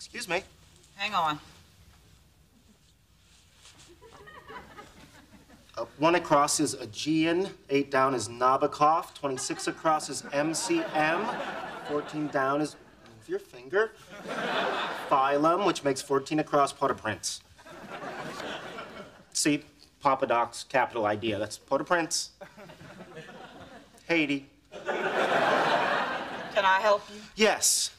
Excuse me. Hang on. Uh, one across is Aegean, eight down is Nabokov, 26 across is MCM, 14 down is, move your finger, Phylum, which makes 14 across Port-au-Prince. See, Papa Doc's capital idea, that's Port-au-Prince. Haiti. Can I help you? Yes,